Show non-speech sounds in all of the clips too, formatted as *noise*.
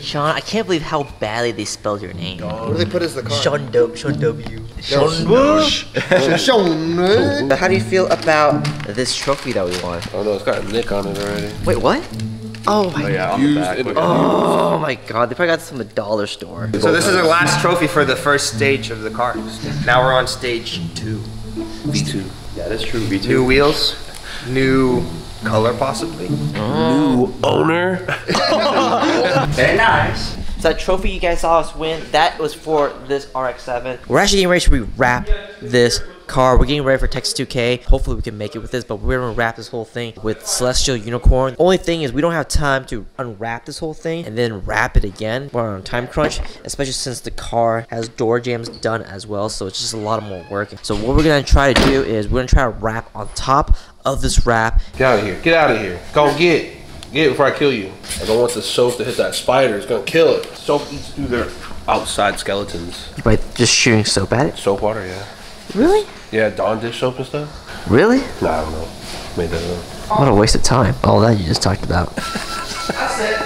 Sean, I can't believe how badly they spelled your name. What do they put as the car? Sean W. Sean W. Sean. Sean. How do you feel about this trophy that we won? Oh no, it's got a nick on it already. Wait, what? Oh my, Oh yeah, on the back. in- look at oh my god, they probably got this from the dollar store. So this is our last trophy for the first stage of the car. Now we're on stage two. it. V2. Yeah, that's true. V2. New wheels, new color possibly. New owner. *laughs* Very nice. So that trophy you guys saw us win, that was for this RX-7. We're actually getting ready to rewrap this car. We're getting ready for Texas 2K. Hopefully we can make it with this, but we're gonna wrap this whole thing with Celestial Unicorn. Only thing is we don't have time to unwrap this whole thing and then wrap it again. We're on a time crunch, especially since the car has door jambs done as well, so it's just a lot of more work. So what we're gonna try to do is we're gonna try to wrap on top of this wrap. Get out of here. Get out of here. Go get. Get it before I kill you. I don't want the soap to hit that spider. It's gonna kill it. Soap eats through their outside skeletons. By just shooting soap at it? Soap water, yeah. Really? Yeah, Dawn dish soap and stuff. Really? Nah, I don't know. Made that up. What a waste of time. All that you just talked about. Video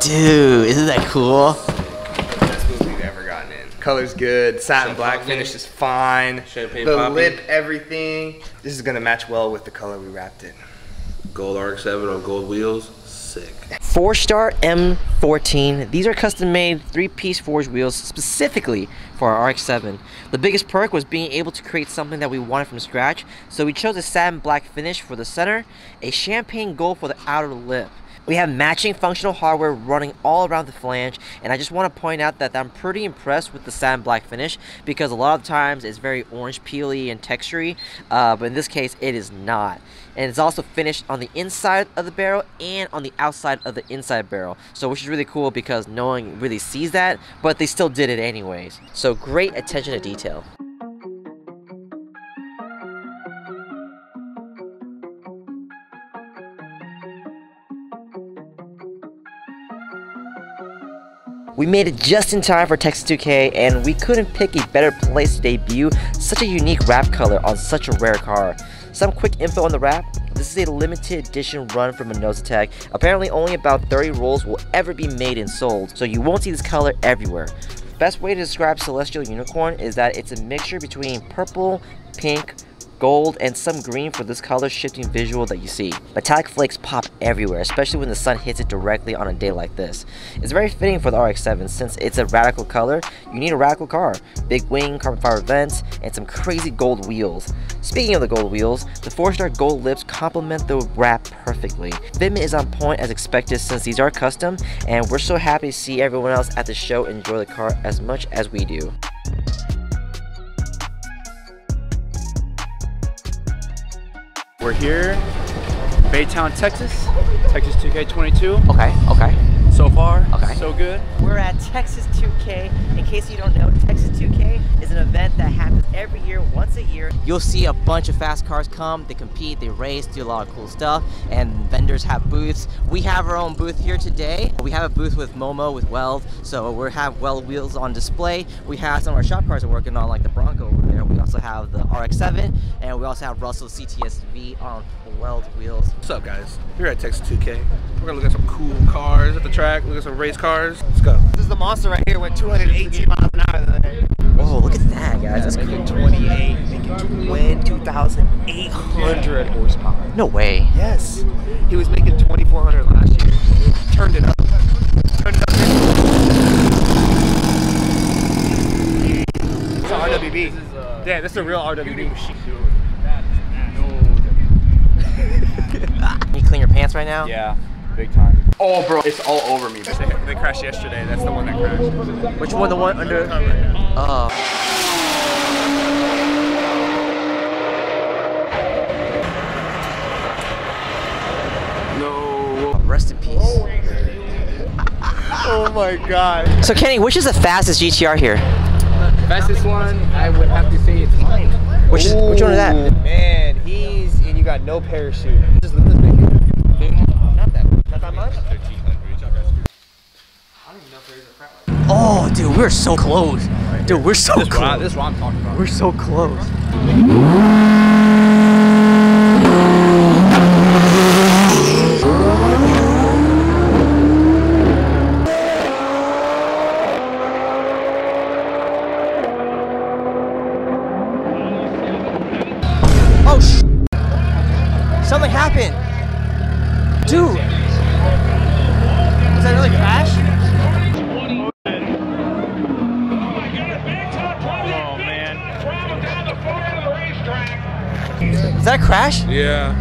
Dude, isn't that cool? Best move we've ever gotten in. Color's good. Satin black finish is fine. Champagne the poppy. lip, everything. This is gonna match well with the color we wrapped it. Gold RX-7 on gold wheels. Sick. Forgestar M14. These are custom made three piece forged wheels specifically for our RX-7. The biggest perk was being able to create something that we wanted from scratch, so we chose a satin black finish for the center, a champagne gold for the outer lip. We have matching functional hardware running all around the flange, and I just want to point out that I'm pretty impressed with the satin black finish because a lot of times it's very orange peely and textury, uh, but in this case it is not. And it's also finished on the inside of the barrel and on the outside of the inside barrel, so which is really cool because no one really sees that, but they still did it anyways. So great attention to detail. We made it just in time for Texas 2K, and we couldn't pick a better place to debut such a unique wrap color on such a rare car. Some quick info on the wrap. This is a limited edition run from Inozetek. Apparently only about 30 rolls will ever be made and sold, so you won't see this color everywhere. Best way to describe Celestial Unicorn is that it's a mixture between purple, pink, gold, and some green for this color shifting visual that you see. Metallic flakes pop everywhere, especially when the sun hits it directly on a day like this. It's very fitting for the RX-7 since it's a radical color. You need a radical car. Big wing, carbon fiber vents, and some crazy gold wheels. Speaking of the gold wheels, the Forgestar gold lips complement the wrap perfectly. Fitment is on point as expected since these are custom, and we're so happy to see everyone else at the show enjoy the car as much as we do. We're here, Baytown, Texas, Texas 2K22. Okay, okay. So far, Okay. so good. We're at Texas 2K. In case you don't know, Texas 2K is an event that happens every year, once a year. You'll see a bunch of fast cars come, they compete, they race, do a lot of cool stuff, and vendors have booths. We have our own booth here today. We have a booth with Momo, with Weld, so we have Weld wheels on display. We have some of our shop cars we're working on, like the Bronco over there. We also have the RX-7, and we also have Russell CTS-V on Weld wheels. What's up, guys? We're at Texas 2K. We're gonna look at some cool cars at the track. Look at some race cars. Let's go. This is the monster right here. Went 218 miles an hour today. Whoa, look at that, guys. That's cool. 28, making 22,800 horsepower. No way. Yes. He was making 2,400 last year. Turned it up. Turned it up. It's a RWB. yeah, uh, this is a real RWB. Can *laughs* you clean your pants right now? Yeah, big time. Oh, bro, it's all over me. They, they crashed yesterday. That's the one that crashed. Which one? The one under? Oh. Uh-huh. No. Rest in peace. Oh my god. So Kenny, which is the fastest GTR here? Fastest one, I would have to say it's mine. Which is which one is that? Man, he's and you got no parachute. Just look at this big here. Not that, not that much. Oh, dude, we're so close. Dude, we're so This is, what I, close. this is what I'm talking about. We're so close. Oh, sh! Something happened. Dude. Was that really crash? Is that a crash? Yeah.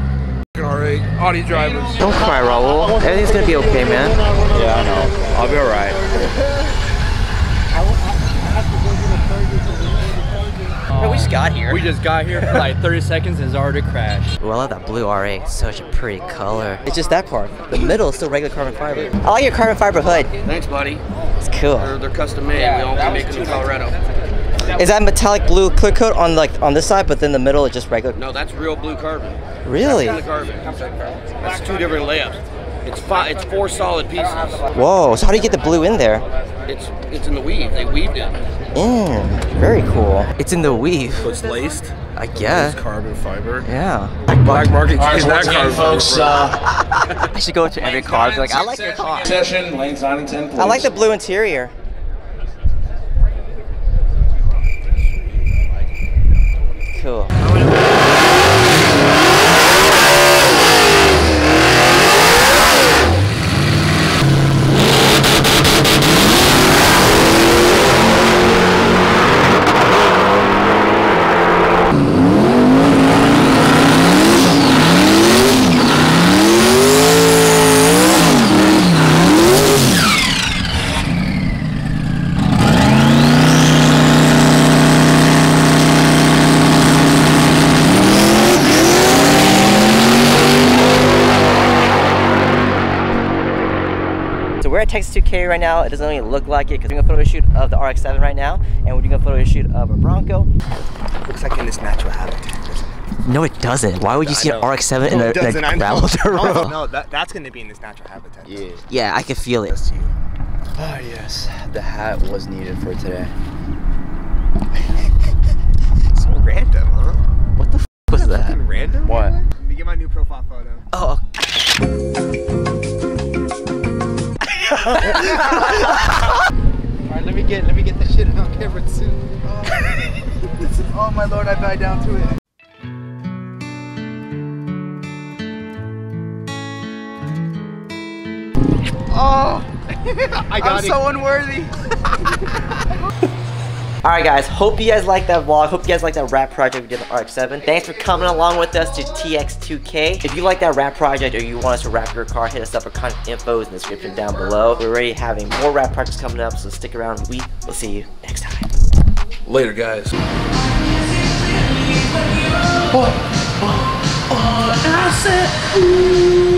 Alright, Audi drivers. Don't cry, Raul. Everything's gonna be okay, man. Yeah, I know. I'll be alright. we just got here. We just got here for like 30 seconds and it's already crashed. Well, I love that blue R8. Such a pretty color. It's just that part. The middle is still regular carbon fiber. I like your carbon fiber hood. Thanks, buddy. It's cool. They're, they're custom made. we all can make them in Colorado. Is that metallic blue clear coat on like on this side, but then the middle is just regular? No, that's real blue carbon. Really? That's carbon. That's two different layups. It's five. It's four solid pieces. Whoa. So how do you get the blue in there? It's it's in the weave. They weaved it. Mm, very cool. It's in the weave. So it's laced. I guess. It's carbon fiber. Yeah. Black market is that carbon folks, uh, *laughs* I should go to every car and be like, I like your car. session, lanes nine and ten, please. I like the blue interior. Cool. So we're at Texas 2K right now. It doesn't really look like it because we're doing a photo shoot of the RX-7 right now, and we're doing a photo shoot of a Bronco. Looks like in its natural habitat. No, it doesn't. Why would you see an. RX-7 in No, a, it in doesn't. a I know. gravel dirt No, no, that, that's gonna be in its natural habitat. Yeah. Yeah, I can feel it. Ah, yes. The hat was needed for today. *laughs* So random, huh? What the f was that? Random. What? Let me get my new profile photo. Oh, Alright, let me get let me get this shit on camera too. oh my lord, I bow down to it. Oh, *laughs* I got I'm so unworthy. *laughs* Alright guys, hope you guys liked that vlog. Hope you guys liked that wrap project we did on RX-7. Thanks for coming along with us to TX2K. If you like that wrap project or you want us to wrap your car, hit us up for content info is in the description down below. We're already having more wrap projects coming up, so stick around. We will see you next time. Later, guys. I said, ooh.